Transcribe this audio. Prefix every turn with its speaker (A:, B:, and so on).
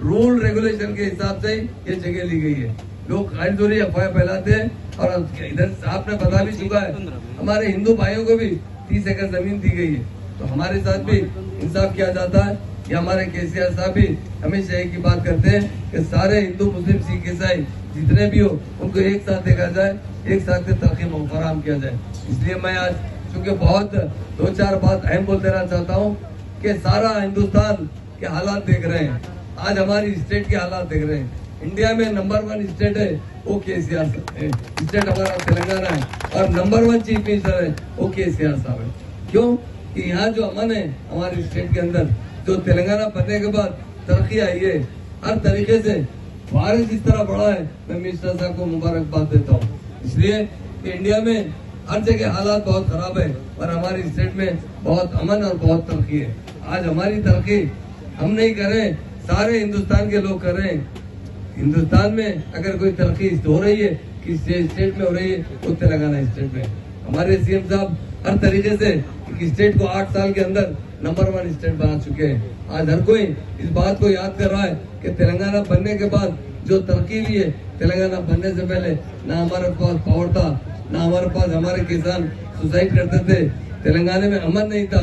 A: Rule regulation के हिसाब से ये जगह ली गई है। लोग खारिदोरी अफवाह फैलाते हैं और इधर आपने बता भी चुका है। हमारे हिंदू भाइयों को भी तीस एकड़ ज़मीन दी गई है। तो हमारे साथ भी इंसाफ किया जाता है। या हमारे केसीआर साहब भी हमेशा एक ही बात करते हैं कि सारे हिंदू, मुस्लिम, सिख, ईसाई जितने भी हो, उनको एक साथ देखा जाए, एक साथ तरक्की फराम किया जाए। इसलिए मैं आज चूँकि बहुत, दो चार बात अहम बोल देना चाहता हूँ कि सारा हिंदुस्तान के हालात देख रहे हैं। आज हमारी स्टेट के हालात देख रहे हैं। इंडिया में नंबर वन स्टेट है, वो के सी स्टेट हमारा तेलंगाना है और नंबर वन चीफ मिनिस्टर है, वो के सी साहब है। क्यों? कि यहाँ जो अमन है, हमारे स्टेट के अंदर, जो तेलंगाना बनने के बाद तरक्की आई है, हर तरीके से भारत इस तरह बढ़ा है, मैं मिनिस्टर साहब को मुबारकबाद देता हूँ। इसलिए इंडिया में हर जगह हालात बहुत खराब है पर हमारे स्टेट में बहुत अमन और बहुत तरक्की है। आज हमारी तरक्की हम नहीं कर सारे हिंदुस्तान के लोग कर रहे हैं। हिंदुस्तान में अगर कोई तरक्की हो रही है, किस स्टेट में हो रही है तो तेलंगाना स्टेट में। हमारे सीएम साहब हर तरीके से स्टेट को आठ साल के अंदर नंबर वन स्टेट बना चुके हैं। आज हर कोई इस बात को याद कर रहा है कि तेलंगाना बनने के बाद जो तरक्की हुई है, तेलंगाना बनने से पहले ना हमारे पास पावर था, ना हमारे पास हमारे किसान सुसाइड करते थे। तेलंगाना में अमन नहीं था